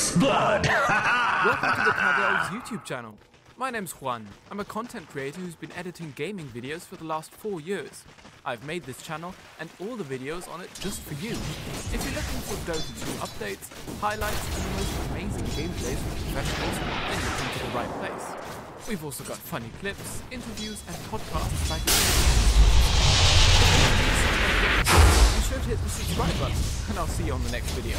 First blood! Welcome to the Cardel's YouTube channel. My name's Juan. I'm a content creator who's been editing gaming videos for the last four years. I've made this channel and all the videos on it just for you. If you're looking for Dota 2 updates, highlights, and the most amazing gameplays from professionals, then you've come to the right place. We've also got funny clips, interviews, and podcasts like this. Be sure to hit the subscribe button, and I'll see you on the next video.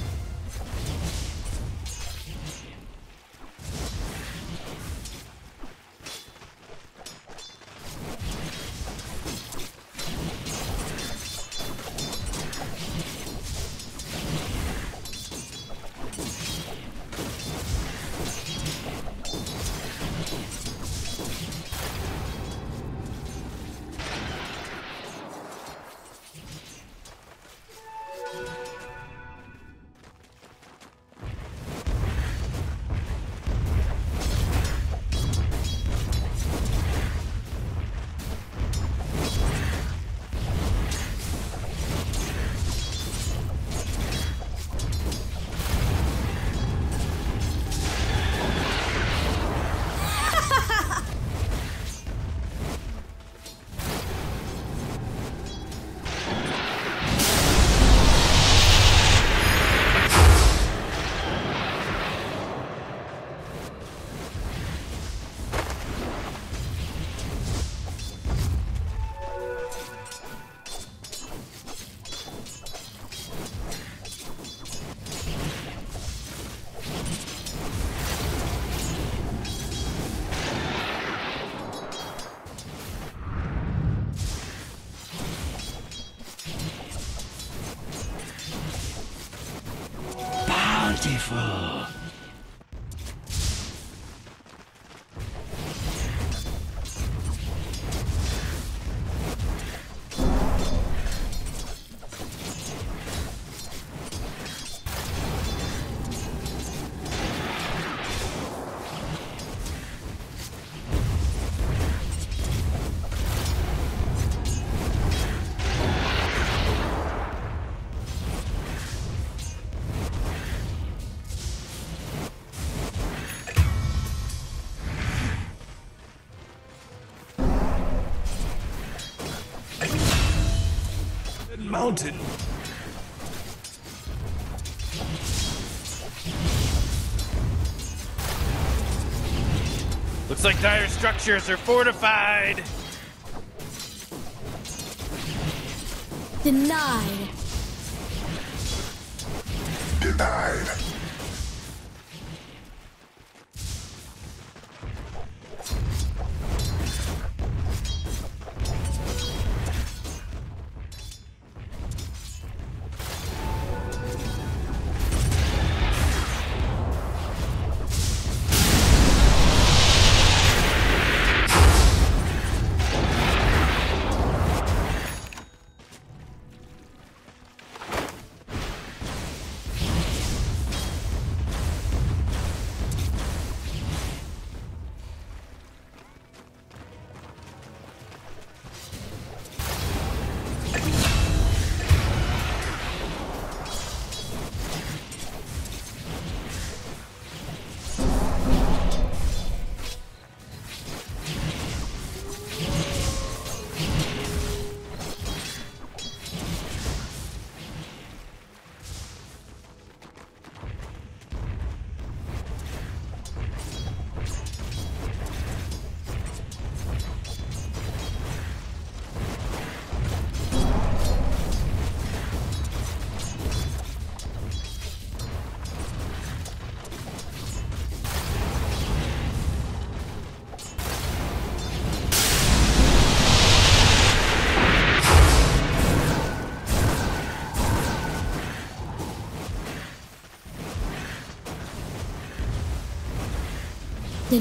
Mountain. Looks like dire structures are fortified. Denied. Denied.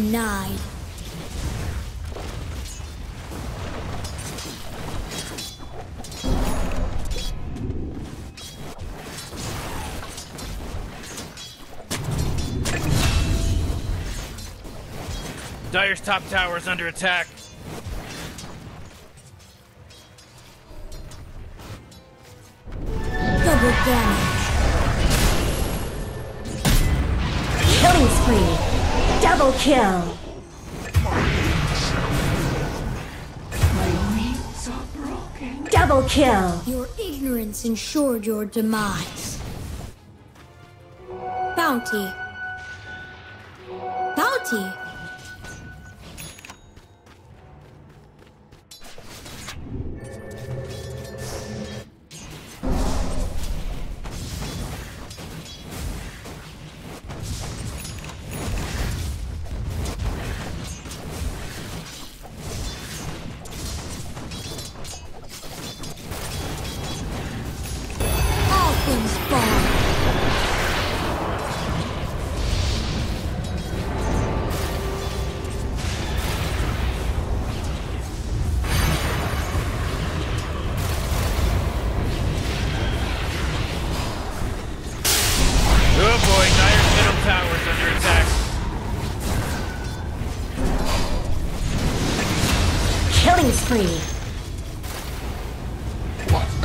Denied. Dire's top tower is under attack. Double damage. Killing spree. Double kill. Double kill. Your ignorance ensured your demise. Bounty. Bounty.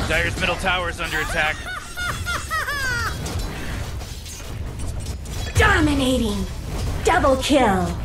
Dire's middle tower is under attack. Dominating. Double kill.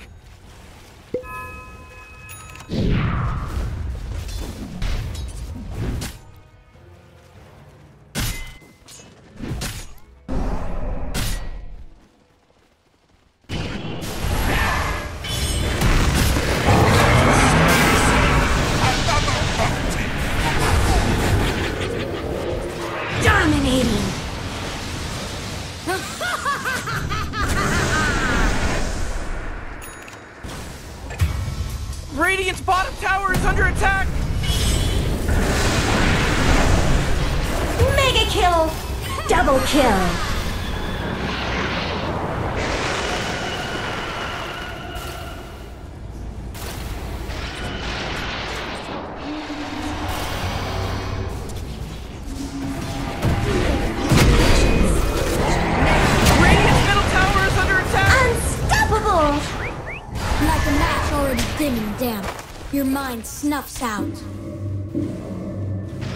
Dim and damp, your mind snuffs out.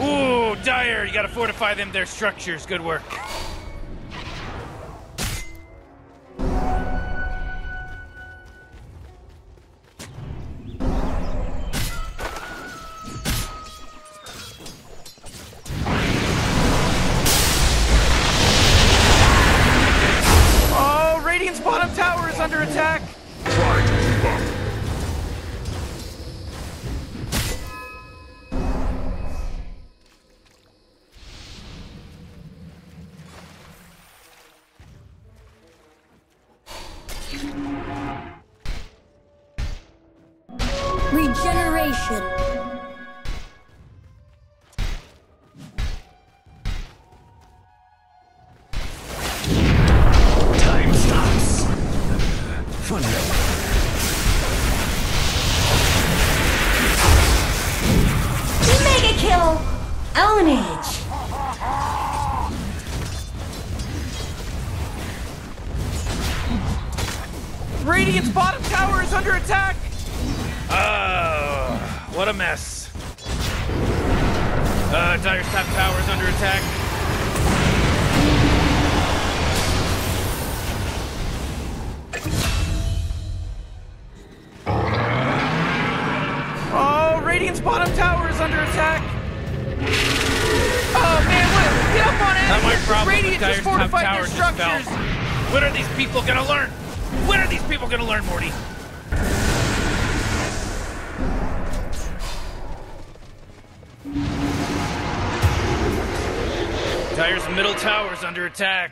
Ooh, Dire, you gotta fortify them their structures. Good work. Radiant's bottom tower is under attack! Oh, what a mess. Uh, Dire's top tower is under attack. Oh, Radiant's bottom tower is under attack! Oh man, what? Get up on it! Not my problem. Radiant just fortified their structures! When are these people gonna learn? When are these people gonna learn, Morty? Dire's middle tower is under attack.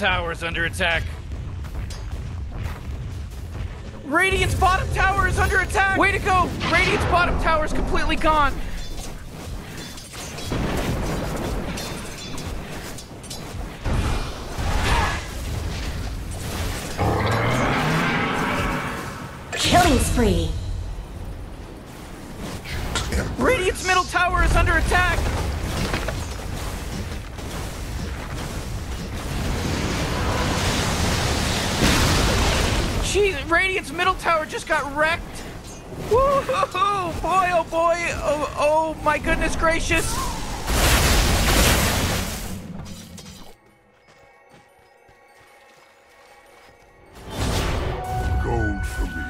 Dire's middle tower is under attack. Radiant's bottom tower is under attack! Way to go! Radiant's bottom tower is completely gone! Woo-hoo-hoo! Boy, oh boy! Oh, oh my goodness gracious! gold for me.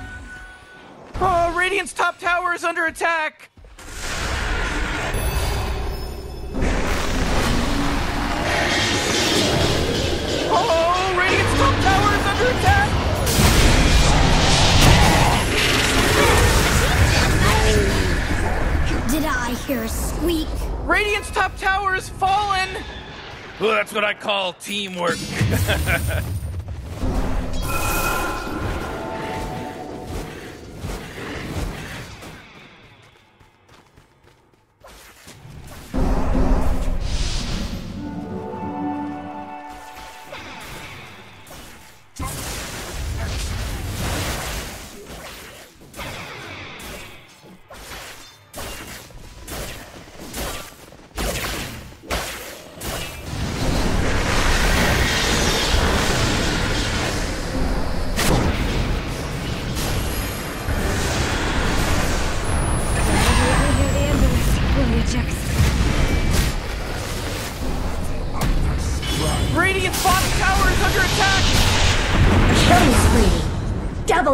Oh, Radiant's top tower is under attack! I hear a squeak? Radiant's top tower has fallen! Oh, that's what I call teamwork.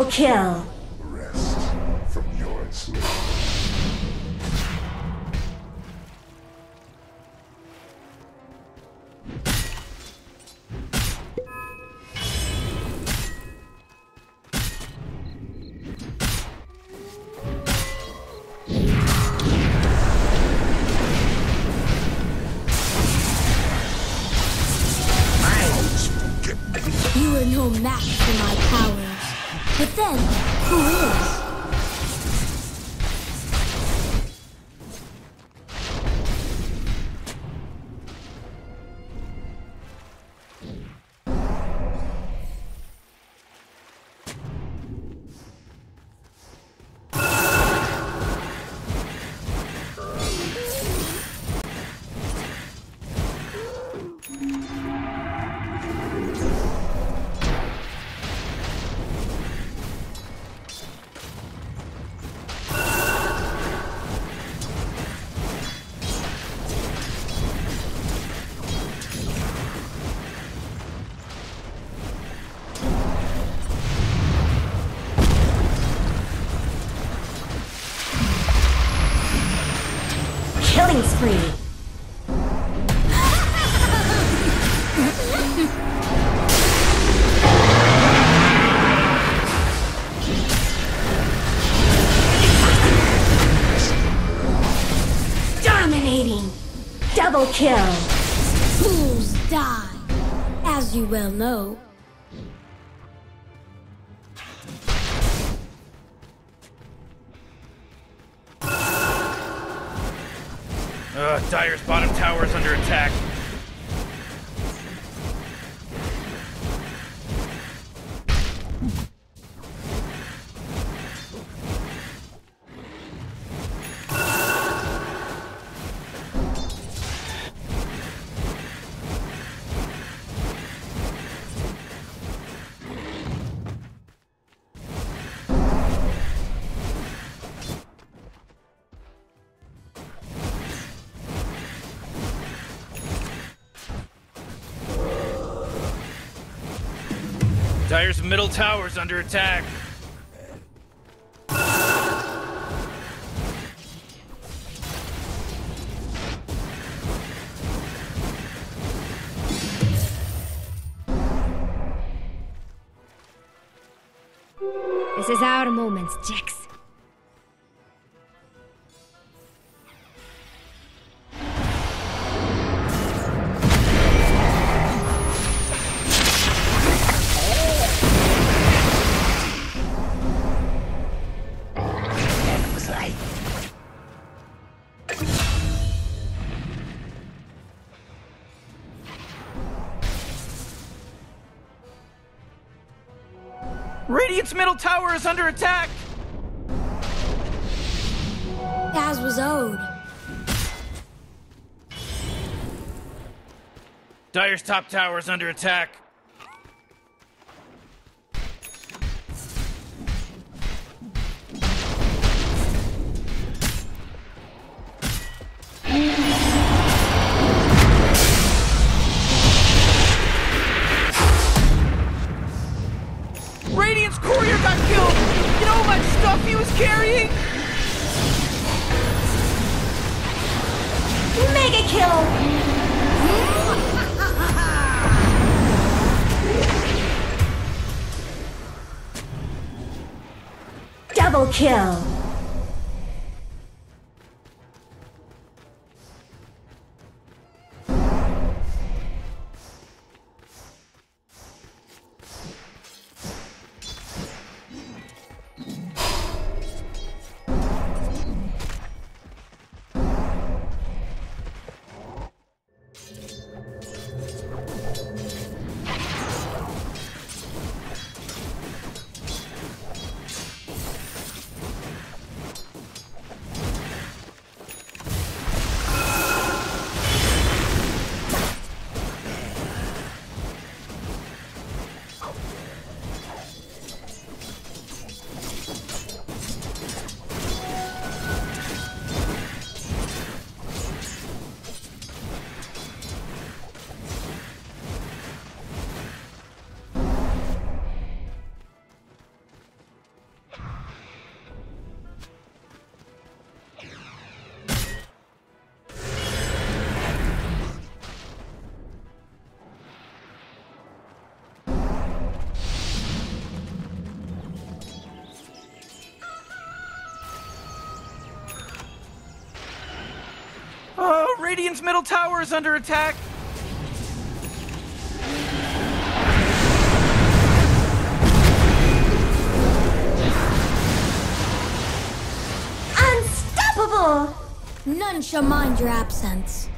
Kill. Dire's middle tower is under attack. This is our moment, Jax. Middle tower is under attack. As was owed. Dire's top tower is under attack. Much stuff he was carrying? Mega kill. Double kill. Radiant's middle tower is under attack. Unstoppable. None shall mind your absence.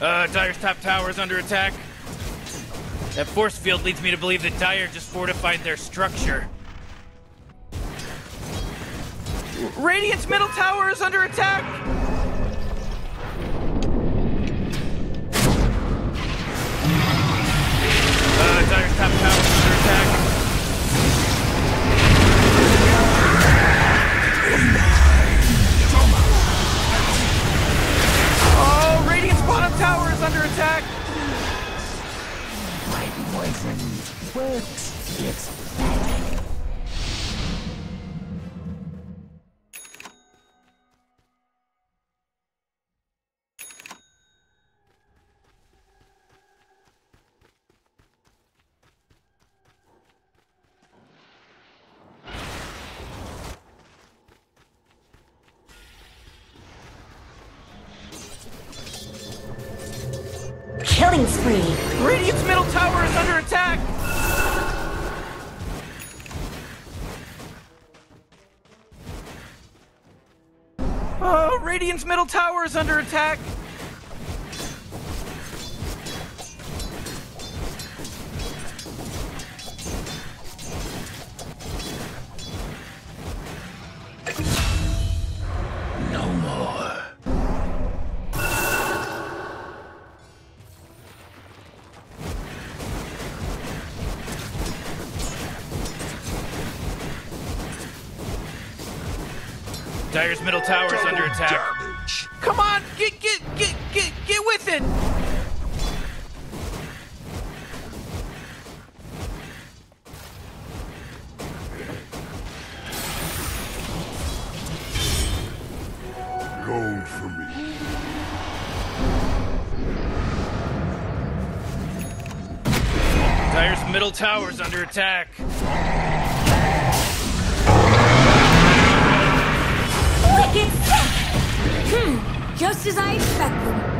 Uh, Dire's top tower is under attack. That force field leads me to believe that Dire just fortified their structure. Radiant's middle tower is under attack! Uh, Dire's top tower under attack! My poison works. It's Killing spree. Radiant's middle tower is under attack! Oh, Radiant's middle tower is under attack! Dire's middle tower is under attack. Damage. Come on, get get get get get with it! Gold for me. Dire's middle tower is under attack. Just as I expected.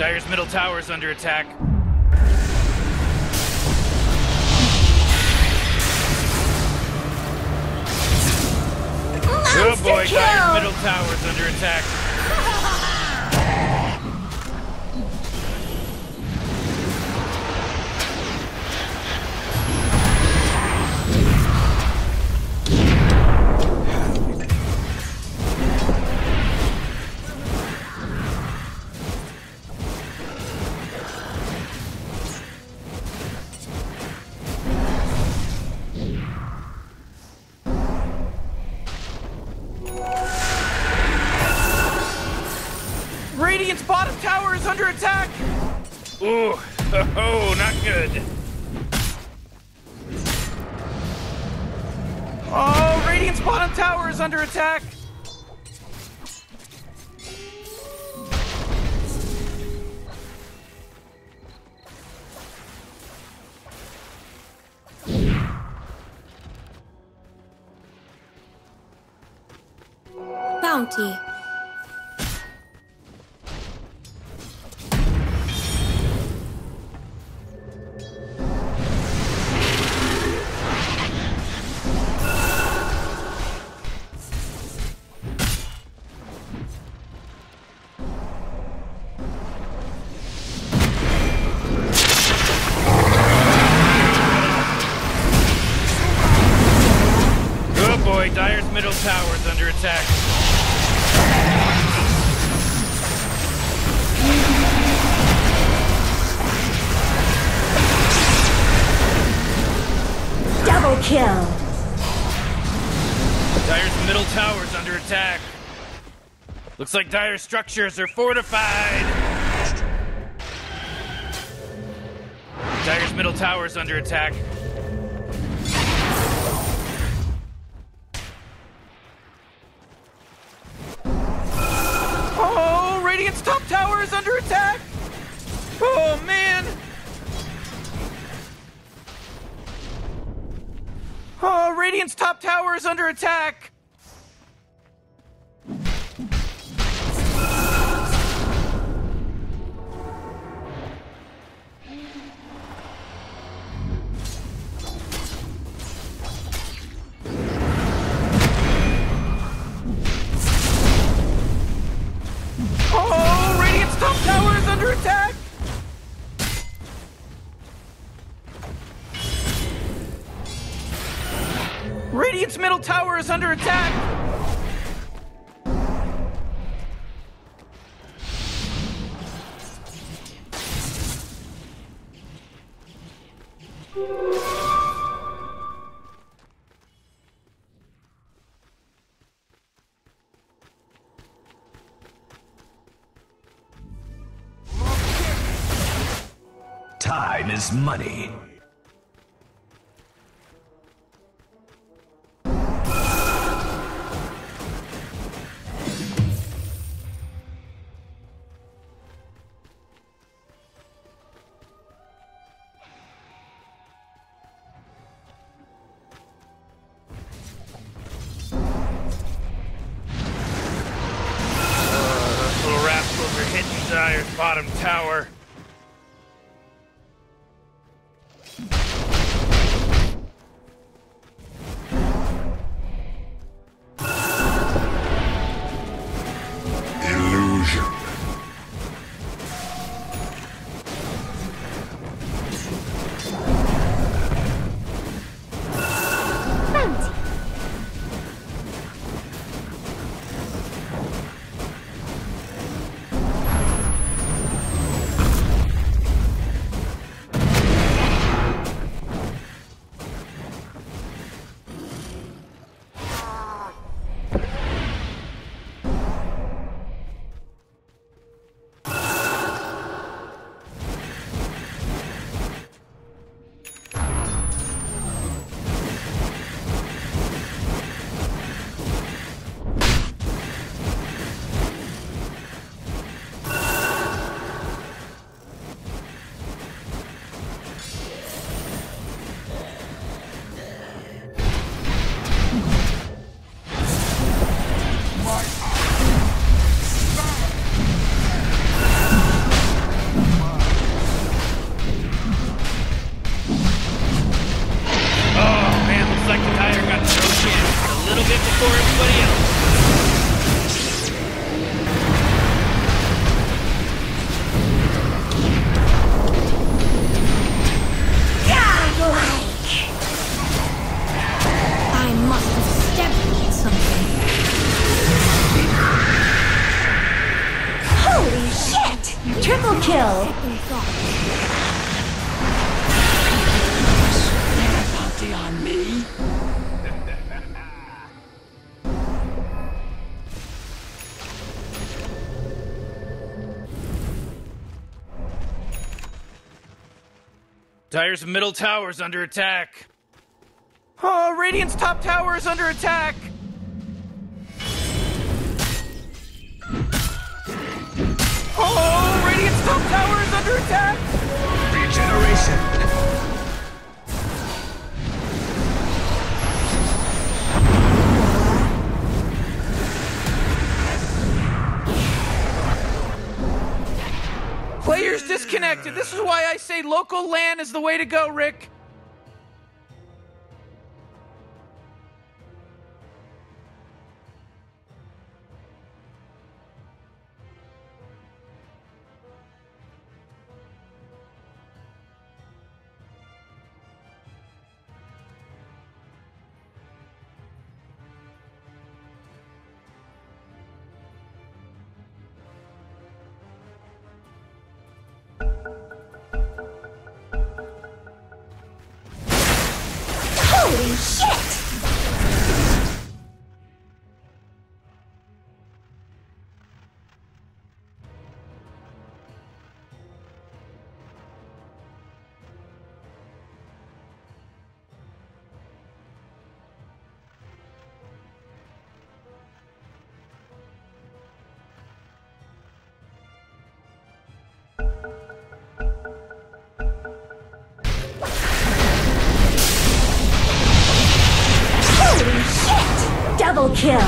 Dire's middle tower is under attack. Monster Oh boy, kill. Dire's middle tower is under attack. Bounty. Looks like dire structures are fortified. Dire's middle tower is under attack. Oh, Radiant's top tower is under attack. Oh man. Oh, Radiant's top tower is under attack. is under attack! Time is money. Dire's middle tower's under attack. Oh, Radiant's top tower is under attack! This is why I say local land is the way to go, Rick. Triple kill.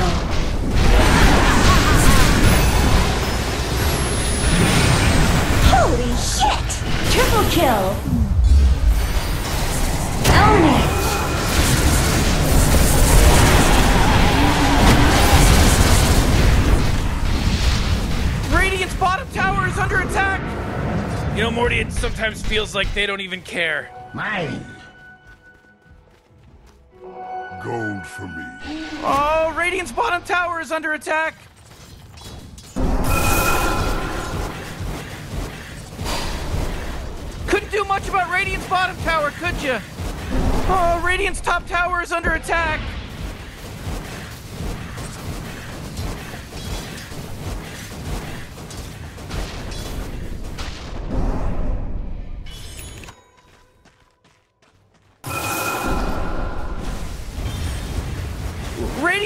Holy shit! Triple kill. Own it. Radiant's bottom tower is under attack! You know, Morty, it sometimes feels like they don't even care. Mine. Under attack! Couldn't do much about Radiant's bottom tower, could you? Oh, Radiant's top tower is under attack!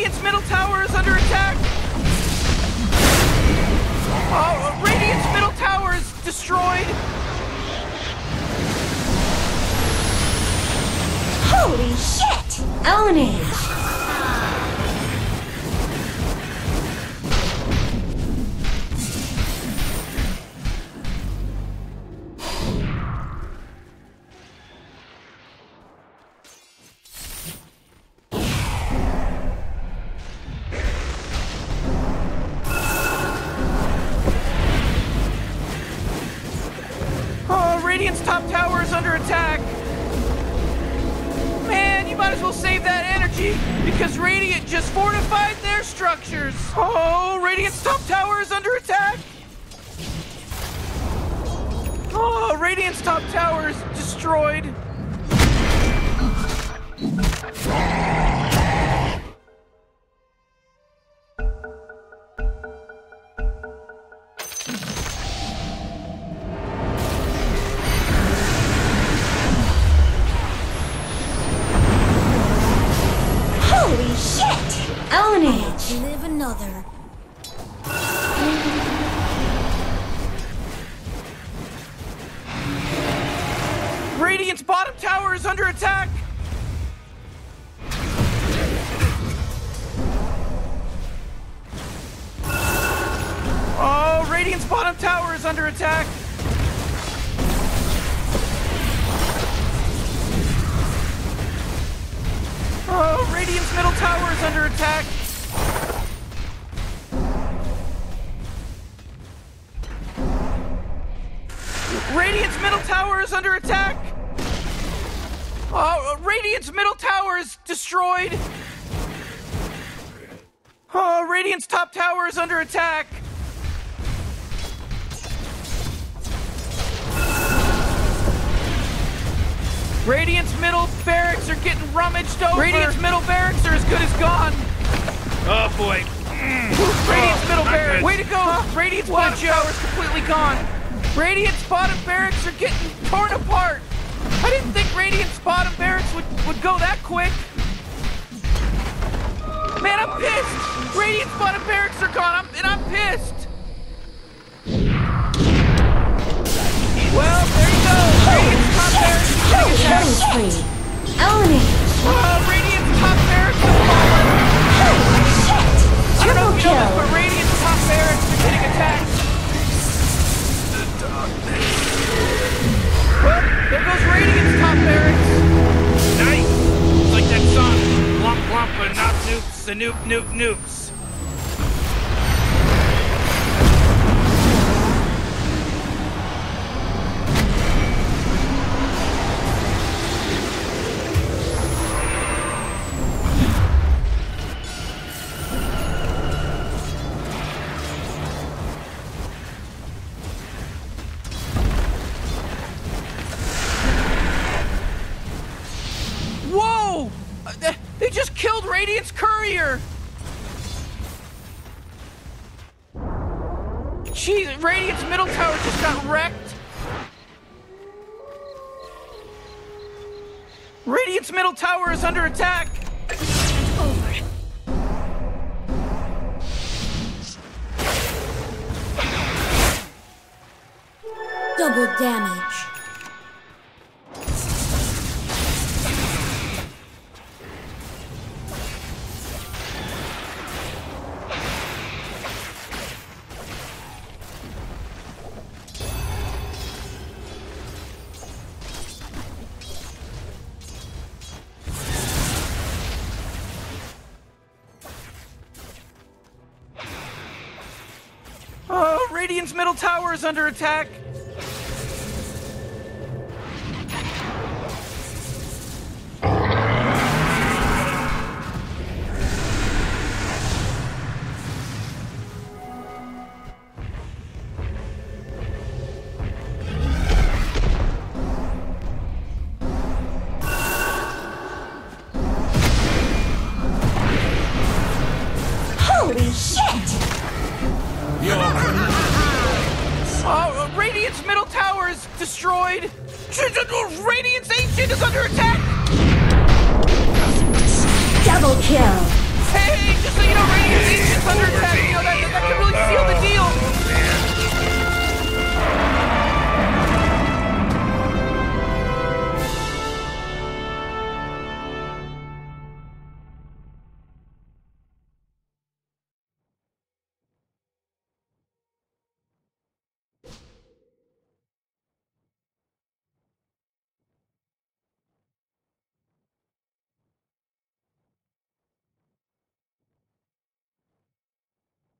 Radiant's middle tower is under attack! Oh, Radiant's middle tower is destroyed! Holy shit! Own it. Radiant's middle not barracks! good. Way to go! Radiant's bottom tower is completely gone! Radiant's bottom barracks are getting torn apart! I didn't think Radiant's bottom barracks would, would go that quick! Man, I'm pissed! Radiant's bottom barracks are gone, I'm, and I'm pissed! Well, there you go! Radiant's top barracks is getting attacked! Killing. Own it. Oh, Radiant's top barracks have fallen! Shit! I don't know Triple if you know this, but kill. Barracks are getting attacked! There goes Radiant's top barracks! Nice. It's like that song. But not noops. Courier! Jeez, Radiant's middle tower just got wrecked! Radiant's middle tower is under attack! Double damage. Under attack.